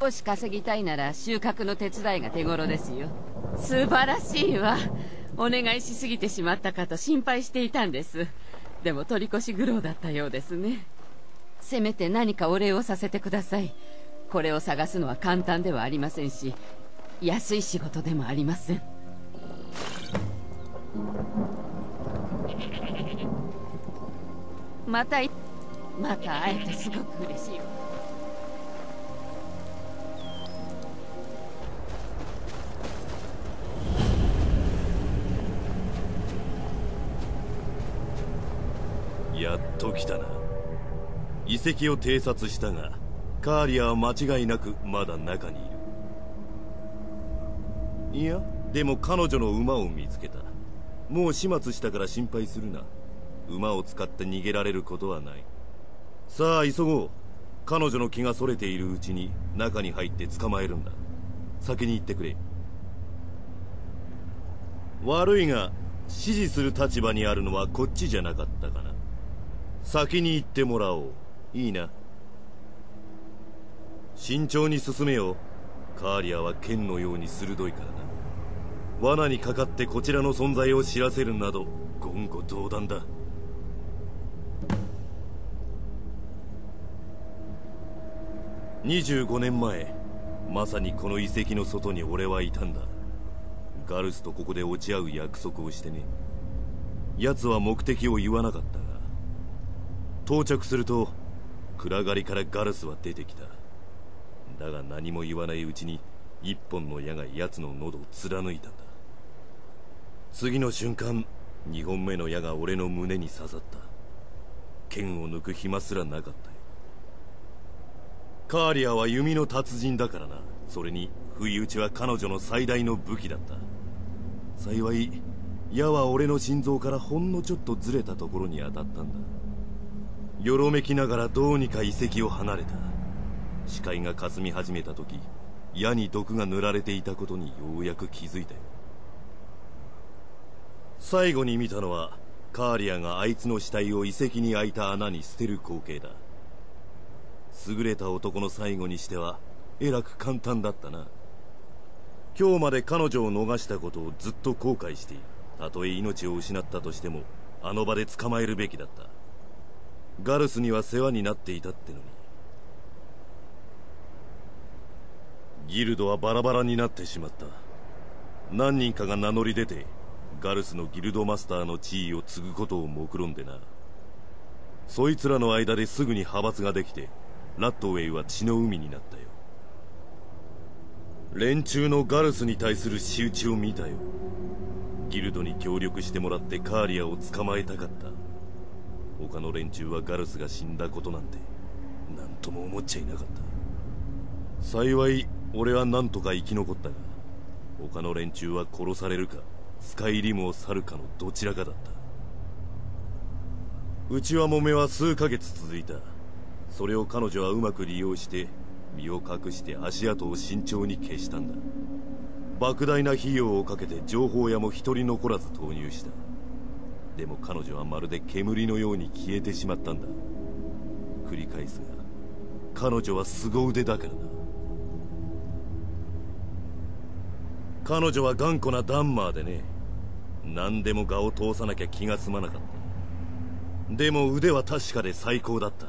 少し稼ぎたいなら収穫の手伝いが手頃ですよ。素晴らしいわ。お願いしすぎてしまったかと心配していたんです。でも取り越し苦労だったようですね。せめて何かお礼をさせてください。これを探すのは簡単ではありませんし安い仕事でもありません。またまた会えてすごく嬉しいわ。遺跡を偵察したがカーリアは間違いなくまだ中にいる。いやでも彼女の馬を見つけた。もう始末したから心配するな。馬を使って逃げられることはない。さあ急ごう。彼女の気がそれているうちに中に入って捕まえるんだ。先に行ってくれ。悪いが指示する立場にあるのはこっちじゃなかったかな。先に行ってもらおう。いいな。慎重に進めよカーリアは剣のように鋭いからな。罠にかかってこちらの存在を知らせるなど言語道断だ。25年前まさにこの遺跡の外に俺はいたんだ。ガルスとここで落ち合う約束をしてね。奴は目的を言わなかったが到着すると暗がりからガルスは出てきた。だが何も言わないうちに一本の矢が奴の喉を貫いたんだ。次の瞬間二本目の矢が俺の胸に刺さった。剣を抜く暇すらなかったよ。カーリアは弓の達人だからな。それに不意打ちは彼女の最大の武器だった。幸い矢は俺の心臓からほんのちょっとずれたところに当たったんだ。よろめきながらどうにか遺跡を離れた。視界がかすみ始めた時矢に毒が塗られていたことにようやく気づいたよ。最後に見たのはカーリアがあいつの死体を遺跡に開いた穴に捨てる光景だ。優れた男の最後にしてはえらく簡単だったな。今日まで彼女を逃したことをずっと後悔している。たとえ命を失ったとしてもあの場で捕まえるべきだった。ガルスには世話になっていたってのに。ギルドはバラバラになってしまった。何人かが名乗り出てガルスのギルドマスターの地位を継ぐことを目論んでな。そいつらの間ですぐに派閥ができてラットウェイは血の海になったよ。連中のガルスに対する仕打ちを見たよ。ギルドに協力してもらってカーリアを捕まえたかった。他の連中はガルスが死んだことなんて何とも思っちゃいなかった。幸い俺は何とか生き残ったが他の連中は殺されるかスカイリムを去るかのどちらかだった。内輪もめは数ヶ月続いた。それを彼女はうまく利用して身を隠して足跡を慎重に消したんだ。莫大な費用をかけて情報屋も一人残らず投入した。でも彼女はまるで煙のように消えてしまったんだ。繰り返すが彼女は凄腕だからな。彼女は頑固なダンマーでね何でも我を通さなきゃ気が済まなかった。でも腕は確かで最高だった。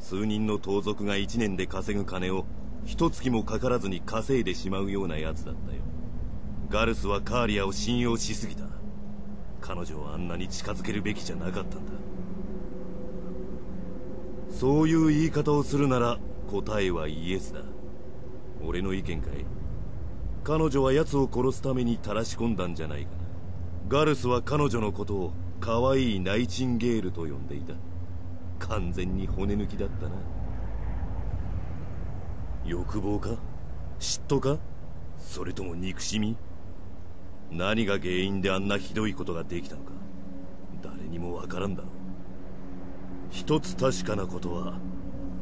数人の盗賊が1年で稼ぐ金を一月もかからずに稼いでしまうようなやつだったよ。ガルスはカーリアを信用しすぎた。彼女をあんなに近づけるべきじゃなかったんだ。そういう言い方をするなら答えはイエスだ。俺の意見かい？彼女は奴を殺すために垂らし込んだんじゃないかな。ガルスは彼女のことを可愛いナイチンゲールと呼んでいた。完全に骨抜きだったな。欲望か？嫉妬か？それとも憎しみ？何が原因であんなひどいことができたのか誰にもわからんだろう。一つ確かなことは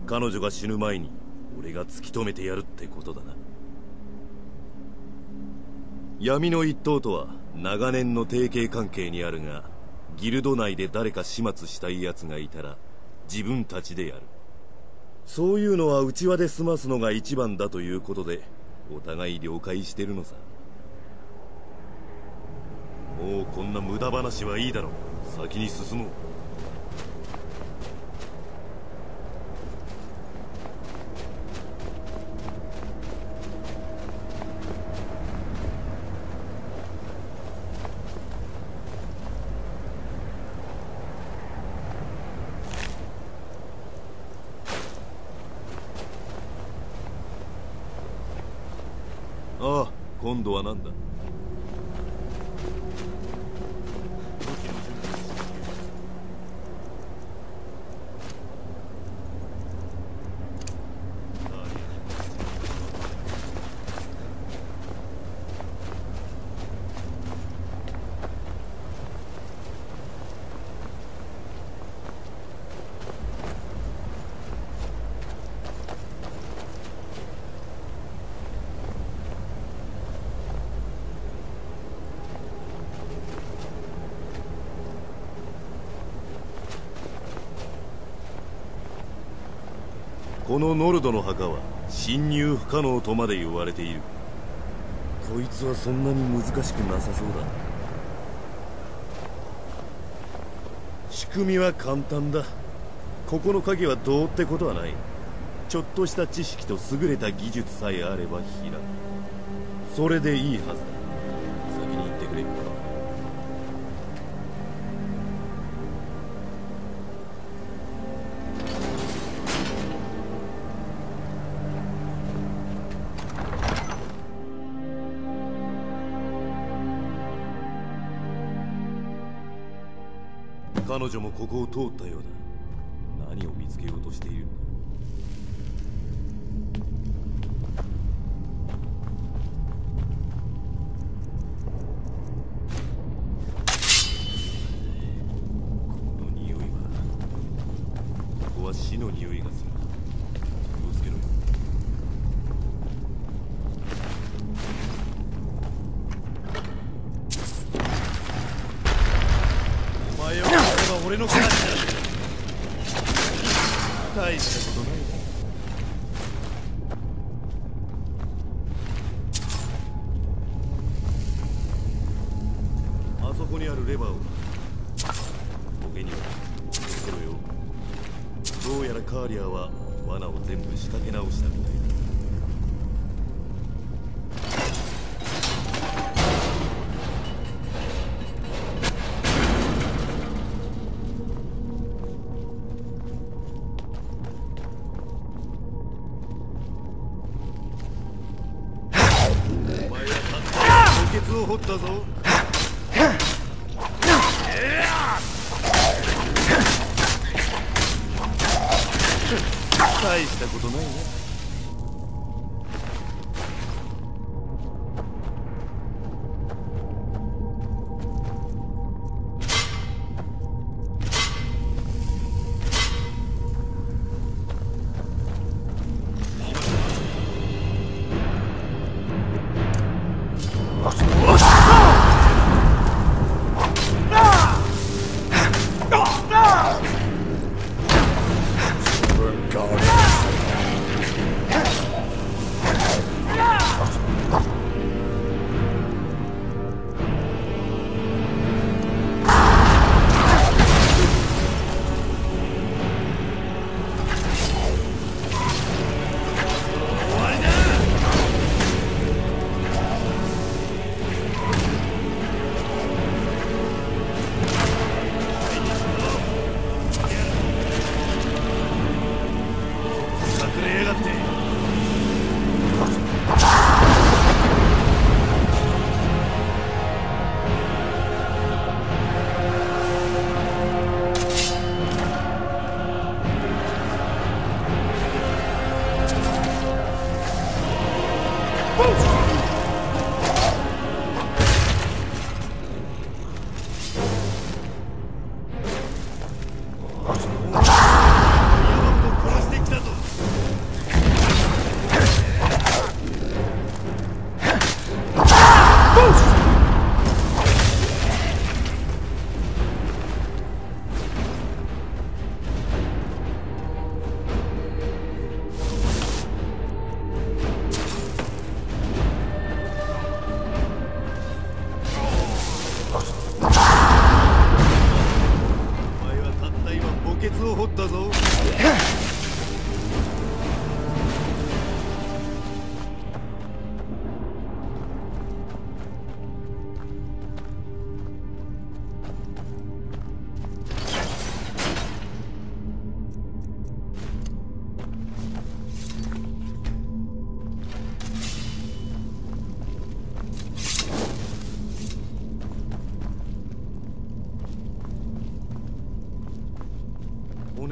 彼女が死ぬ前に俺が突き止めてやるってことだな。闇の一党とは長年の提携関係にあるがギルド内で誰か始末したい奴がいたら自分たちでやる。そういうのは内輪で済ますのが一番だということでお互い了解してるのさ。もうこんな無駄話はいいだろう。先に進もう。ああ今度は何だ？このノルドの墓は侵入不可能とまで言われている。こいつはそんなに難しくなさそうだ。仕組みは簡単だ。ここの鍵はどうってことはない。ちょっとした知識と優れた技術さえあれば開く。それでいいはずだ。彼女もここを通ったようだ。ったぞ。大したことないね。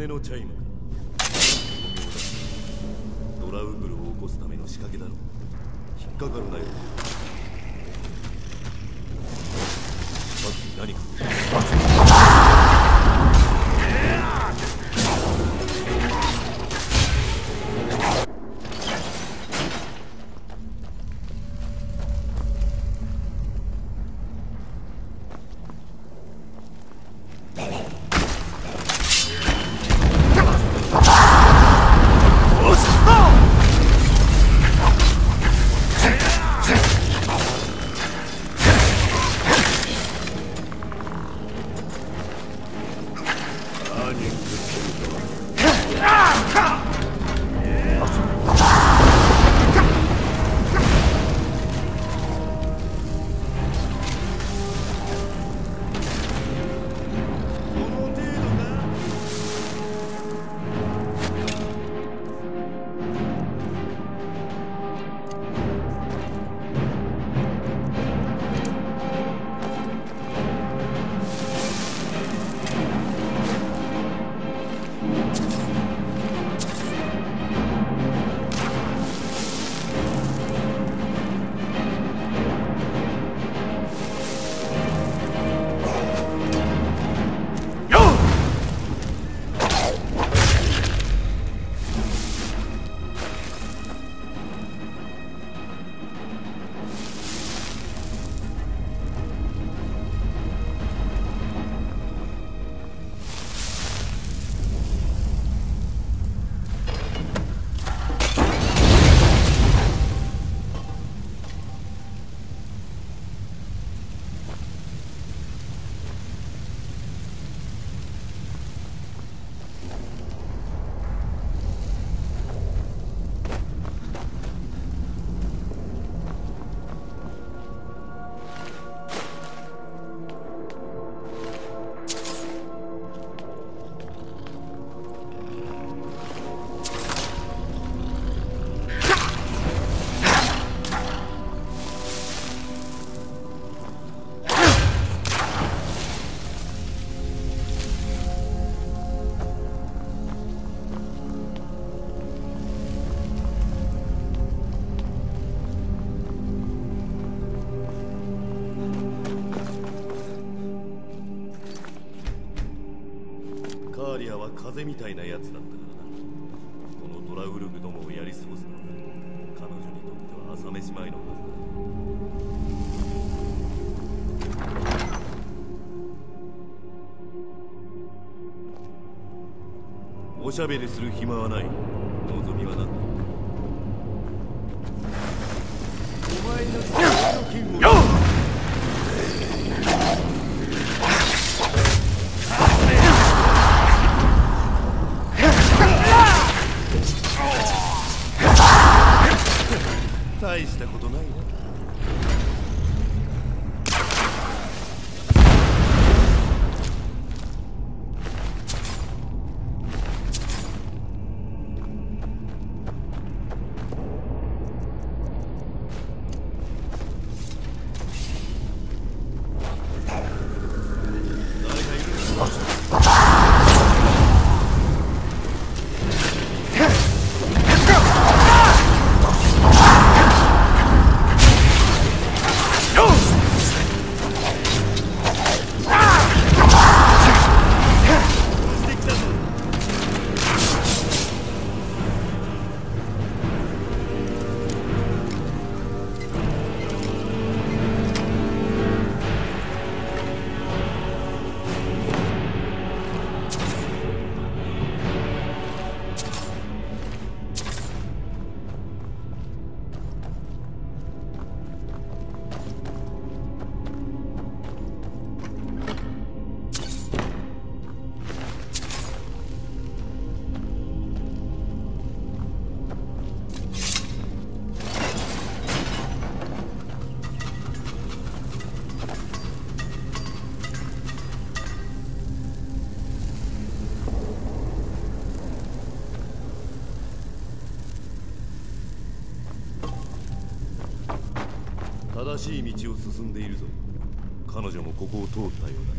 のチャイムか。ドラウグルを起こすための仕掛けだろ引っかかるなよ。さっき何か？風みたいなやつだったからな。このドラウルグどもをやり過ごすのは彼女にとっては朝飯前のはずだ。おしゃべりする暇はない。大したことないよ。正しい道を進んでいるぞ。彼女もここを通ったようだ。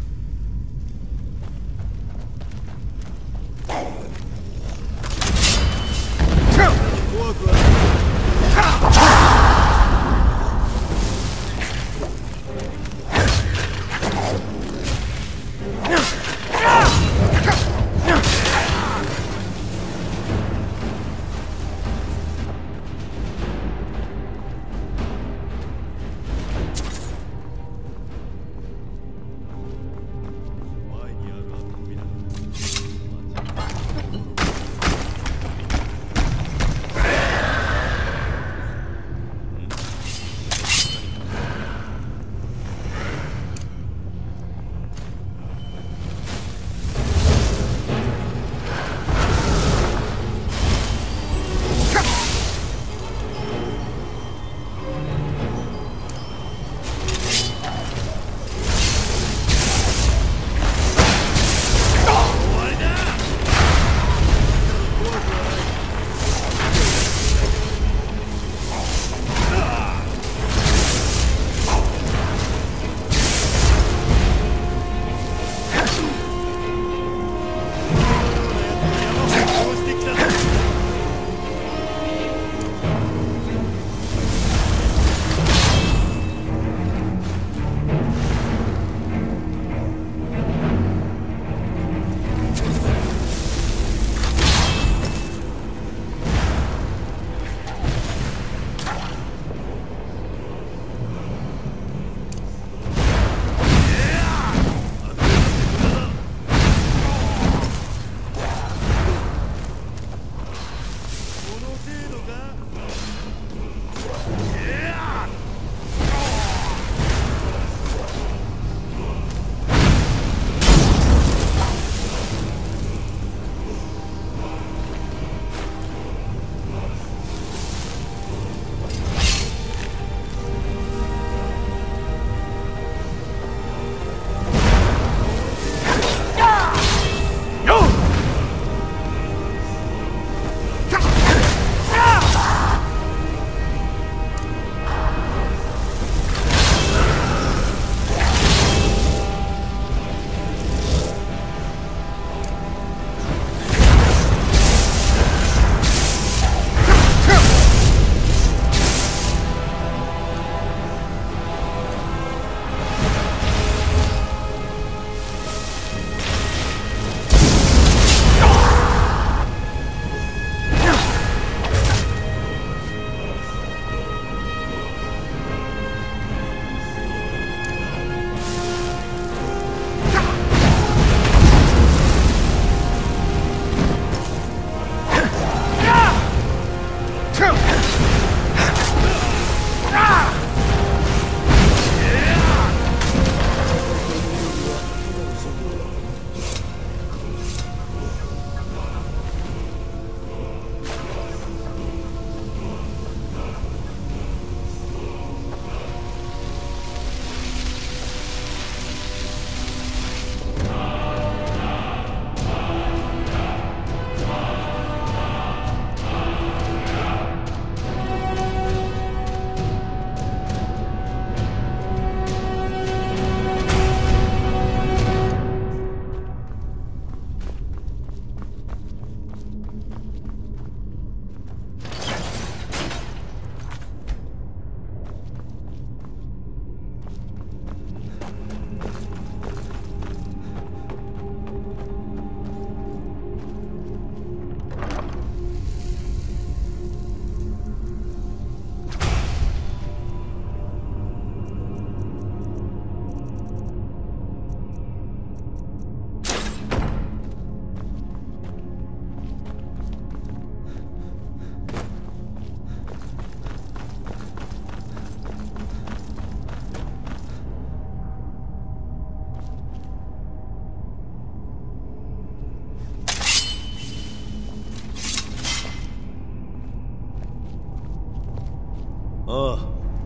ああ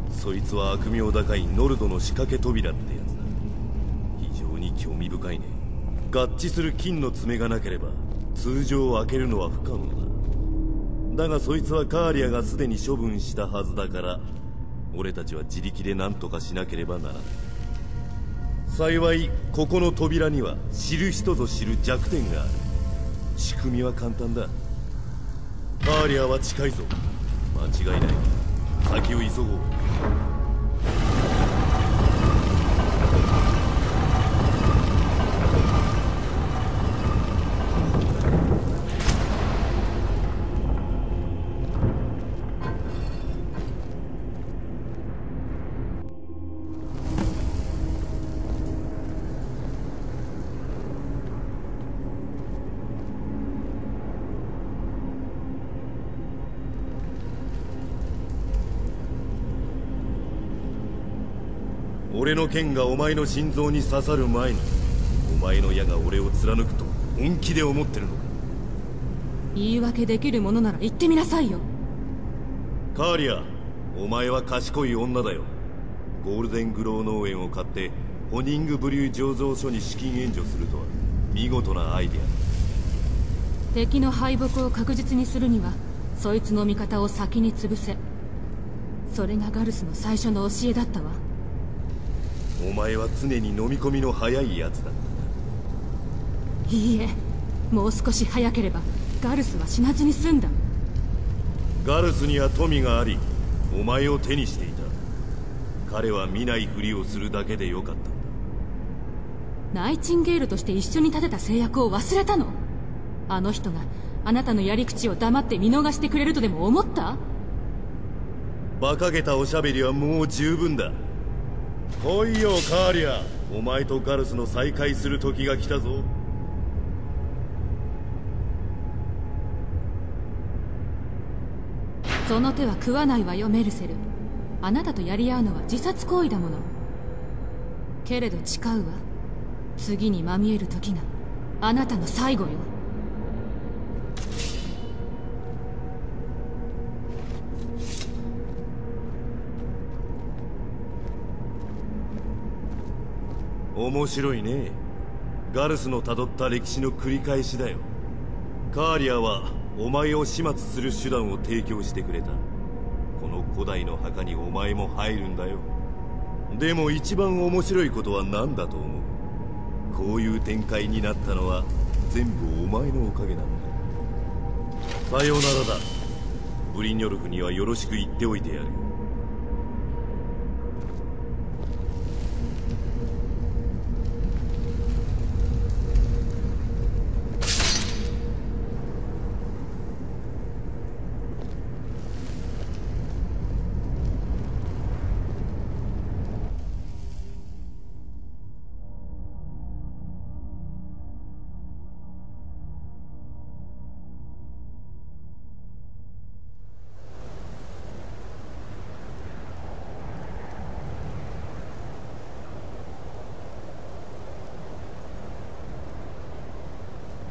そいつは悪名高いノルドの仕掛け扉ってやつだ。非常に興味深いね。合致する金の爪がなければ通常開けるのは不可能だ。だがそいつはカーリアがすでに処分したはずだから俺たちは自力で何とかしなければならない幸いここの扉には知る人ぞ知る弱点がある。仕組みは簡単だ。カーリアは近いぞ。間違いない。先を急ごう。俺の剣がお前の心臓に刺さる前にお前の矢が俺を貫くと本気で思ってるのか？言い訳できるものなら言ってみなさいよ。カーリアお前は賢い女だよ。ゴールデングロー農園を買ってホニングブリュー醸造所に資金援助するとは見事なアイデア。敵の敗北を確実にするにはそいつの味方を先に潰せ。それがガルスの最初の教えだったわお前は常に飲み込みの早いやつだったいいえもう少し早ければガルスは死なずに済んだ。ガルスには富がありお前を手にしていた。彼は見ないふりをするだけでよかった。んだナイチンゲールとして一緒に立てた制約を忘れたの？あの人があなたのやり口を黙って見逃してくれるとでも思った？馬鹿げたおしゃべりはもう十分だ来いよカーリア。お前とガルスの再会する時が来たぞ。その手は食わないわよメルセル。あなたとやり合うのは自殺行為だもの。けれど誓うわ。次にまみえる時があなたの最後よ。面白いね。ガルスの辿った歴史の繰り返しだよ。カーリアはお前を始末する手段を提供してくれた。この古代の墓にお前も入るんだよ。でも一番面白いことは何だと思う？こういう展開になったのは全部お前のおかげなんだ。さようならだ。ブリニョルフにはよろしく言っておいてやる。よ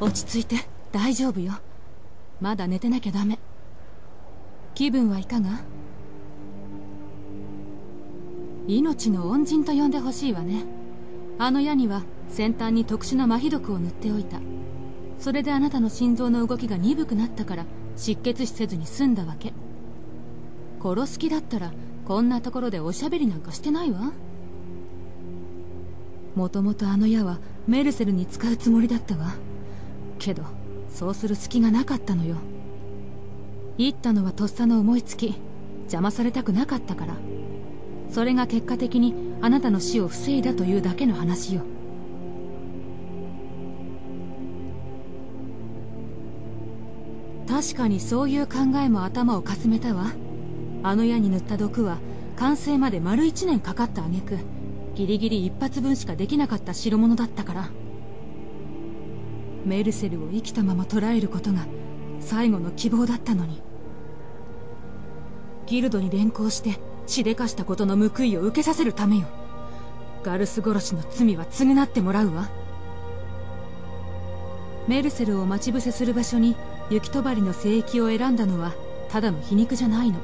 落ち着いて。大丈夫よ。まだ寝てなきゃダメ。気分はいかが？命の恩人と呼んでほしいわね。あの矢には先端に特殊な麻痺毒を塗っておいた。それであなたの心臓の動きが鈍くなったから失血死せずに済んだわけ。殺す気だったらこんなところでおしゃべりなんかしてないわ。もともとあの矢はメルセルに使うつもりだったわ。けどそうする隙がなかったのよ。言ったのはとっさの思いつき邪魔されたくなかったから。それが結果的にあなたの死を防いだというだけの話よ。確かにそういう考えも頭をかすめたわ。あの矢に塗った毒は完成まで丸一年かかった挙句ギリギリ一発分しかできなかった代物だったから。メルセルを生きたまま捕らえることが最後の希望だったのに。ギルドに連行してしでかしたことの報いを受けさせるためよ。ガルス殺しの罪は償ってもらうわ。メルセルを待ち伏せする場所に雪帳の聖域を選んだのはただの皮肉じゃないの。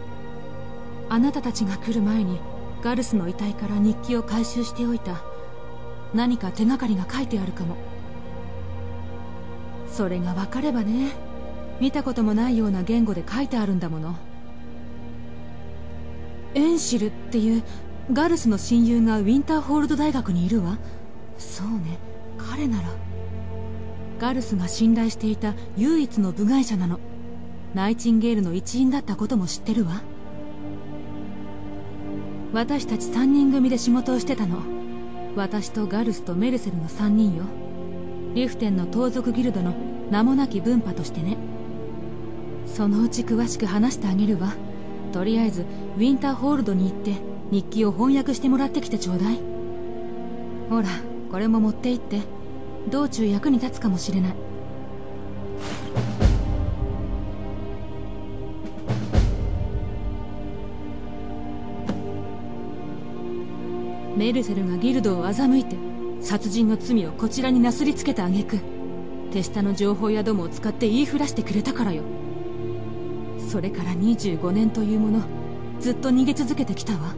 あなたたちが来る前にガルスの遺体から日記を回収しておいた。何か手がかりが書いてあるかも。それが分かればね見たこともないような言語で書いてあるんだもの。エンシルっていうガルスの親友がウィンターホールド大学にいるわ。そうね彼なら。ガルスが信頼していた唯一の部外者なの。ナイチンゲールの一員だったことも知ってるわ。私たち3人組で仕事をしてたの。私とガルスとメルセルの3人よ。リフテンの盗賊ギルドの名もなき分派としてね。そのうち詳しく話してあげるわ。とりあえずウィンターホールドに行って日記を翻訳してもらってきてちょうだい。ほらこれも持って行って。道中役に立つかもしれない。メルセルがギルドを欺いて殺人の罪をこちらになすりつけた挙句手下の情報やどもを使って言いふらしてくれたからよ。それから25年というものずっと逃げ続けてきたわ。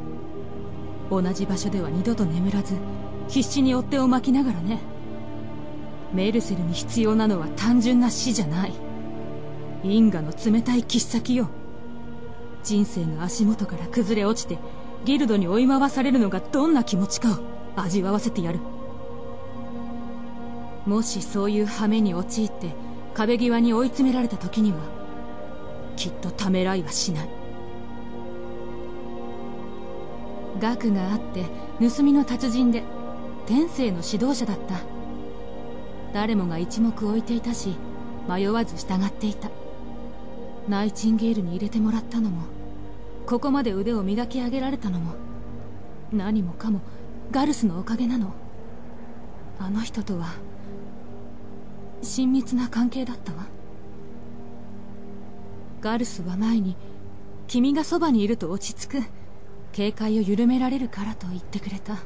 同じ場所では二度と眠らず必死に追っ手を巻きながらね。メルセルに必要なのは単純な死じゃない。因果の冷たい切っ先よ。人生が足元から崩れ落ちてギルドに追い回されるのがどんな気持ちかを味わわせてやる。もしそういう羽目に陥って壁際に追い詰められた時にはきっとためらいはしない。学があって盗みの達人で天性の指導者だった。誰もが一目置いていたし迷わず従っていた。ナイチンゲールに入れてもらったのもここまで腕を磨き上げられたのも何もかもガルスのおかげなの。あの人とは親密な関係だったわ。ガルスは前に君がそばにいると落ち着く。警戒を緩められるからと言ってくれた。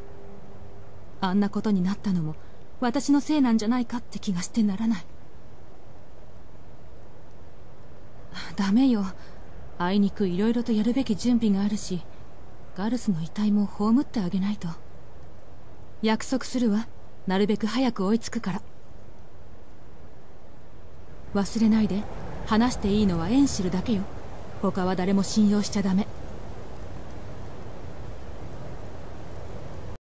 あんなことになったのも私のせいなんじゃないかって気がしてならない。ダメよ。あいにくいろいろとやるべき準備があるしガルスの遺体も葬ってあげないと。約束するわ。なるべく早く追いつくから。忘れないで。話していいのはエンシルだけよ。他は誰も信用しちゃダメ。